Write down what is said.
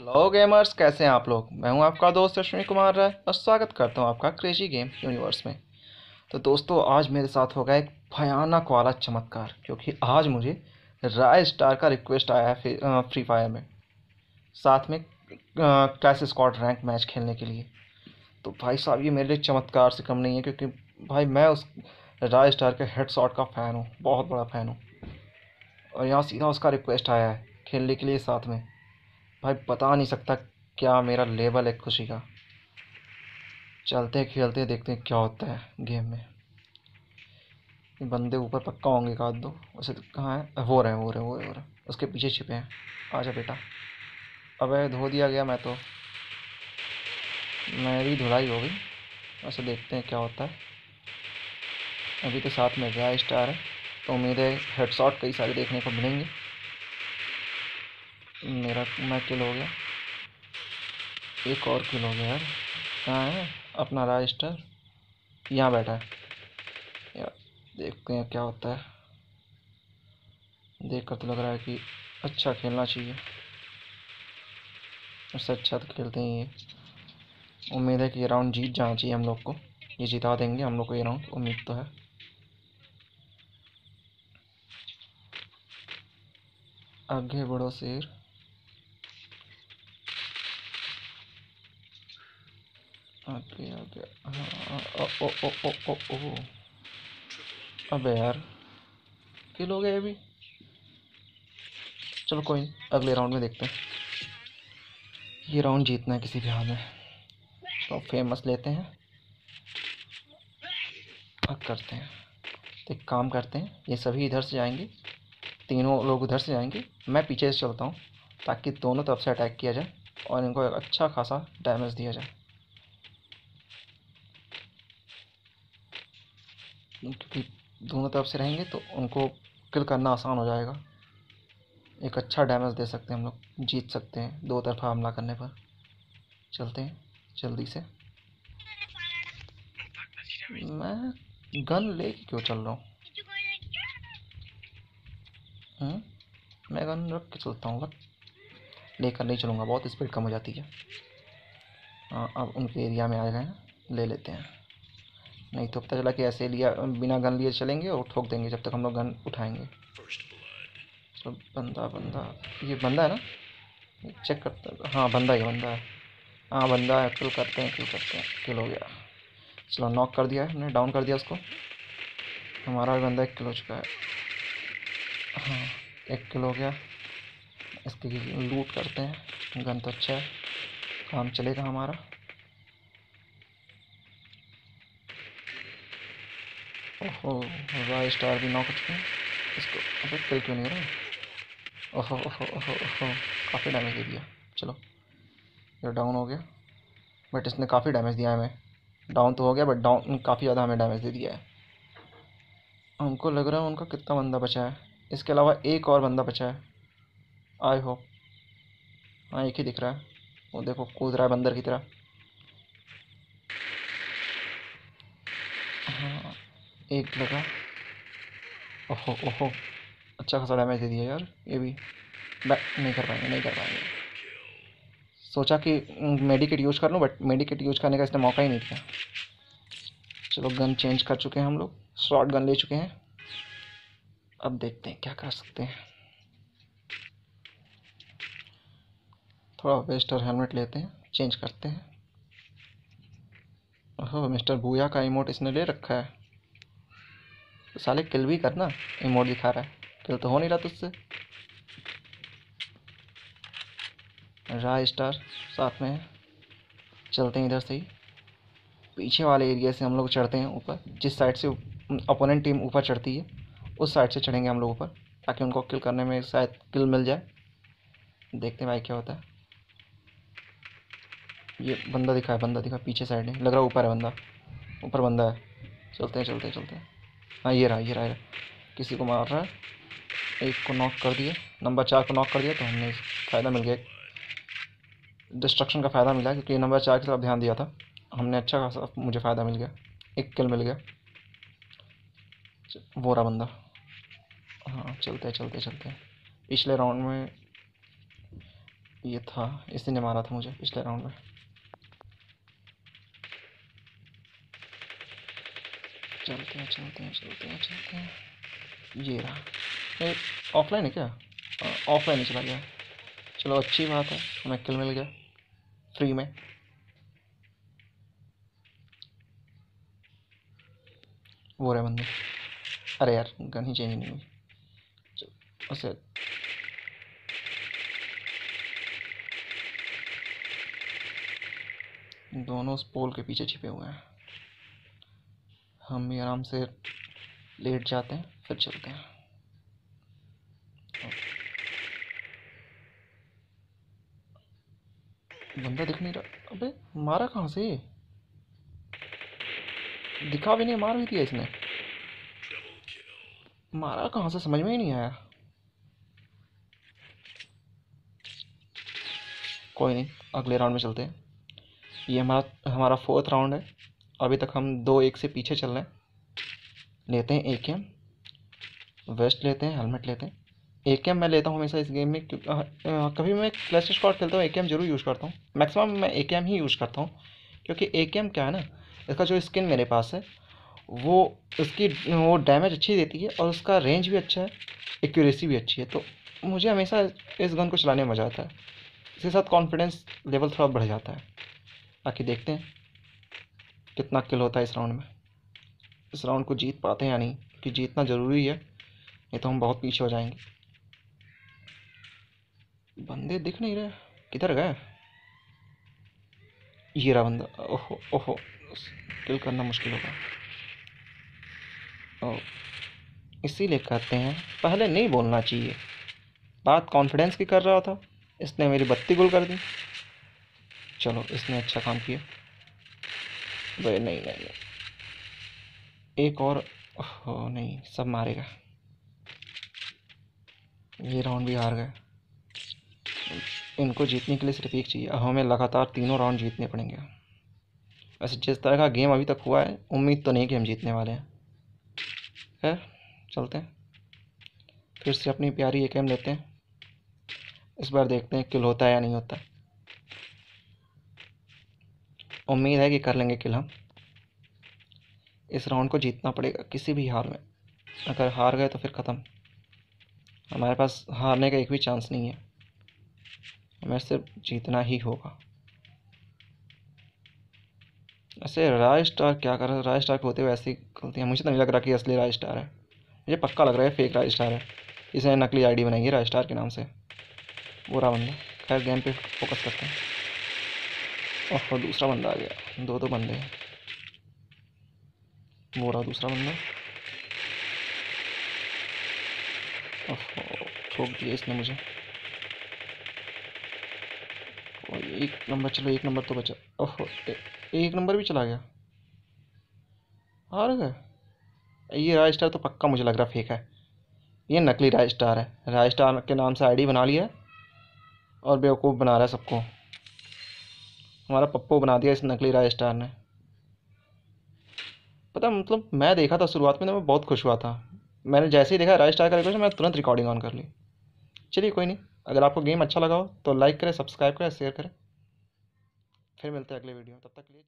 Hello gamers कैसे हैं आप लोग? मैं हूँ आपका दोस्त अश्विनी कुमार राय और स्वागत करता हूँ आपका क्रेजी गेम यूनिवर्स में। तो दोस्तों, आज मेरे साथ होगा एक भयानक वाला चमत्कार, क्योंकि आज मुझे राय स्टार का रिक्वेस्ट आया है फ्री फायर में। साथ में क्लास स्कॉट रैंक मैच खेलने के लिए। तो भाई साहब, ये मेरे लिए चमत्कार से कम नहीं है, क्योंकि भाई मैं उस राय स्टार के हेड शॉट का फ़ैन हूँ, बहुत बड़ा फ़ैन हूँ। और यहाँ सीधा उसका रिक्वेस्ट आया है, खेलने के लिए साथ में। भाई बता नहीं सकता क्या मेरा लेवल है खुशी का। चलते, खेलते, देखते हैं क्या होता है गेम में। बंदे ऊपर पक्का होंगे आध दो। वैसे तो कहाँ है? वो रहे वो रहे हैं वो रहे हो रहे। उसके पीछे छिपे हैं। आ आजा बेटा। अबे धो दिया गया मैं तो। मेरी धुलाई हो गई। वैसे देखते हैं क्या होता है। अभी तो साथ में गया स्टार। है तो उम्मीद है हेड शॉट कई सारे देखने को मिलेंगे। मेरा मैं किल हो गया। एक और किल हो गया यार। कहाँ है? अपना राजिस्टर। यहाँ बैठा है। यार, देखते हैं क्या होता है। देख कर तो लग रहा है कि अच्छा खेलना चाहिए। उससे अच्छा तो खेलते ही ये उम्मीद है कि ये राउंड जीत जाना चाहिए हम लोग को। ये जिता देंगे हम लोग को ये राउंड उम्मीद तो है। आगे बढ़ो शेर। आगे आगे हाँ ओ ओ ओ ओ ओ ओ अबे यार, किल हो गए अभी चलो कोई अगले राउंड में देखते हैं। ये राउंड जीतना है किसी भी हाल में। तो फ़ेमस लेते हैं। अब करते हैं। तो एक काम करते हैं, ये सभी इधर से जाएँगे। तीनों लोग उधर से जाएँगे। मैं पीछे से चलता हूँ, ताकि दोनों तरफ़ से अटैक किया जाए और इनको एक अच्छा खासा डैमेज दिया जाए। क्योंकि दोनों तरफ़ से रहेंगे तो उनको किल करना आसान हो जाएगा। एक अच्छा डैमेज दे सकते हैं हम लोग, जीत सकते हैं दो तरफा हमला करने पर। चलते हैं, जल्दी से। मैं गन ले क्यों चल रहा हूँ? हम्म? मैं गन रख के चलता हूँ, बट लेकर नहीं चलूँगा, बहुत स्पीड कम हो जाती है। हाँ अब उनके एरिया में आ गए हैं, ले लेते हैं। नहीं तो पता चला कि ऐसे लिया बिना गन लिए चलेंगे और ठोक देंगे जब तक हम लोग गन उठाएँगे। तो बंदा बंदा ये बंदा है ना? चेक करता हाँ। बंदा ही बंदा है। हाँ बंदा है किल करते हैं किल करते हैं। किल हो गया। चलो नॉक कर दिया है हमने डाउन कर दिया उसको। हमारा भी बंदा एक किल हो चुका है। हाँ एक किल हो गया। इसकी लूट करते हैं। गन तो अच्छा है। काम चलेगा हमारा। राय स्टार भी नॉक हो चुके हैं। इसको अबे किल क्यों नहीं हो रहा ओहो ओहो ओहो ओहो, काफ़ी डैमेज दे दिया। चलो, ये डाउन हो गया। बट इसने काफ़ी डैमेज दिया हमें। डाउन तो हो गया बट डाउन काफ़ी ज़्यादा हमें डैमेज दे दिया है। हमको लग रहा है उनका कितना बंदा बचा है। इसके अलावा एक और बंदा बचा है। आई होप हाँ एक ही दिख रहा है। वो देखो, कूद रहा है बंदर की तरह। हाँ एक लगा। ओहो ओहो। अच्छा खासा डैमेज दे दिया यार, ये भी। नहीं कर पाएँगे, नहीं कर पाएँगे। सोचा कि मेडिकेट यूज़ कर लूँ बट मेडिकेट यूज़ करने का इसने मौका ही नहीं दिया। चलो गन चेंज कर चुके हैं हम लोग। शॉर्ट गन ले चुके हैं। अब देखते हैं क्या कर सकते हैं। थोड़ा वेस्ट और हेलमेट लेते हैं चेंज करते हैं। ओहो मिस्टर भूया का इमोट इसने ले रखा है। साले किल भी करना इमोट दिखा रहा है। किल तो हो नहीं रहा तुझसे। राय स्टार साथ में है। चलते हैं इधर से ही। पीछे वाले एरिया से हम लोग चढ़ते हैं ऊपर। जिस साइड से अपोनेंट टीम ऊपर चढ़ती है, उस साइड से चढ़ेंगे हम लोग ऊपर, ताकि उनको किल करने में शायद किल मिल जाए। देखते हैं भाई क्या होता है। ये बंदा दिखा है बंदा दिखा, पीछे साइड है। लग रहा ऊपर है बंदा। ऊपर बंदा है। चलते हैं चलते हैं चलते हैं। हाँ ये रहा ये रहा किसी को मार रहा है। एक को नॉक कर दिया। नंबर चार को नॉक कर दिया तो हमने फ़ायदा मिल गया। डिस्ट्रक्शन का फ़ायदा मिला, क्योंकि नंबर चार की तरफ़ ध्यान दिया था। हमने अच्छा खासा मुझे फ़ायदा मिल गया। एक किल मिल गया। वो रहा बंदा। हाँ चलते चलते चलते पिछले राउंड में ये था। इसी ने मारा था मुझे पिछले राउंड में। चलते हैं चलते हैं चलते हैं चलते हैं। ये रहा। ऑफलाइन है क्या? ऑफलाइन चला गया। चलो, अच्छी बात है। हमें किल मिल गया। फ्री में। वो रहे बंदे। अरे यार गन ही चेंज नहीं हुई। अच्छा दोनों उस पोल के पीछे छिपे हुए हैं। हम भी आराम से लेट जाते हैं, फिर चलते हैं। बंदा दिख नहीं रहा। अबे, मारा कहाँ से? दिखा भी नहीं, मार भी दिया इसने। मारा कहाँ से? समझ में ही नहीं आया। कोई नहीं, अगले राउंड में चलते हैं। ये हमारा हमारा फोर्थ राउंड है। अभी तक हम दो एक से पीछे चल रहे हैं। लेते हैं एक एम वेस्ट लेते हैं हेलमेट लेते हैं। एक एम मैं लेता हूँ हमेशा इस गेम में आ, कभी मैं क्लैश स्कॉट खेलता हूँ एक एम ज़रूर यूज़ करता हूँ। मैक्सिमम मैं एक एम ही यूज़ करता हूँ क्योंकि एक एम क्या है ना इसका जो स्किन मेरे पास है वो उसकी वो डैमेज अच्छी देती है और उसका रेंज भी अच्छा है एक्यूरेसी भी अच्छी है। तो मुझे हमेशा इस गन को चलाने में मज़ा आता है। इसके साथ कॉन्फिडेंस लेवल थोड़ा बढ़ जाता है। बाकी देखते हैं। कितना किल होता है इस राउंड में? इस राउंड को जीत पाते हैं या नहीं? क्योंकि जीतना ज़रूरी है नहीं तो हम बहुत पीछे हो जाएँगे। बंदे दिख नहीं रहे। किधर गए? ये रहा बंदा। ओहो ओहो किल करना मुश्किल होगा। ओ, इसीलिए कहते हैं। पहले नहीं बोलना चाहिए। बात कॉन्फिडेंस की कर रहा था। इसने मेरी बत्ती गुल कर दी। चलो, इसने अच्छा काम किया। नहीं नहीं नहीं। एक और हो नहीं, सब मारेगा। ये राउंड भी हार गए। इनको जीतने के लिए सिर्फ़ एक चाहिए। अब हमें लगातार तीनों राउंड जीतने पड़ेंगे। वैसे जिस तरह का गेम अभी तक हुआ है, उम्मीद तो नहीं कि हम जीतने वाले हैं। है चलते हैं। फिर से अपनी प्यारी एक एम लेते हैं। इस बार देखते हैं किल होता है या नहीं होता। उम्मीद है कि कर लेंगे किल हम। इस राउंड को जीतना पड़ेगा किसी भी हार में। अगर हार गए तो फिर ख़त्म। हमारे पास हारने का एक भी चांस नहीं है। हमें सिर्फ़ जीतना ही होगा। ऐसे राय स्टार क्या कर रहा है? राय स्टार के होते हुए ऐसी गलतियाँ मुझे तो नहीं लग रहा कि असली राय स्टार है। मुझे पक्का लग रहा है फेक राय स्टार है। इसने नकली आईडी बनाई है राय स्टार के नाम से। बुरा बंदा। खैर गेम पे फोकस करते हैं। ओह दूसरा बंदा आ गया। दो दो बंदे हैं। वो रहा दूसरा बंदा। ठोक दिया इसने मुझे। और एक नंबर, चलो एक नंबर तो बचा। ओहो एक नंबर भी चला गया। हार गए। ये राज स्टार तो पक्का मुझे लग रहा फेक है। ये नकली राज स्टार है। राज स्टार के नाम से आईडी बना लिया और बेवकूफ़ बना रहा है सबको। हमारा पप्पो बना दिया इस नकली राय स्टार ने। पता मतलब मैं देखा था शुरुआत में तो मैं बहुत खुश हुआ था। मैंने जैसे ही देखा राय स्टार का रिक्वेस्ट मैं तुरंत रिकॉर्डिंग ऑन कर ली। चलिए कोई नहीं, अगर आपको गेम अच्छा लगा हो तो लाइक करें सब्सक्राइब करें शेयर करें। फिर मिलते हैं अगले वीडियो तब तक लिए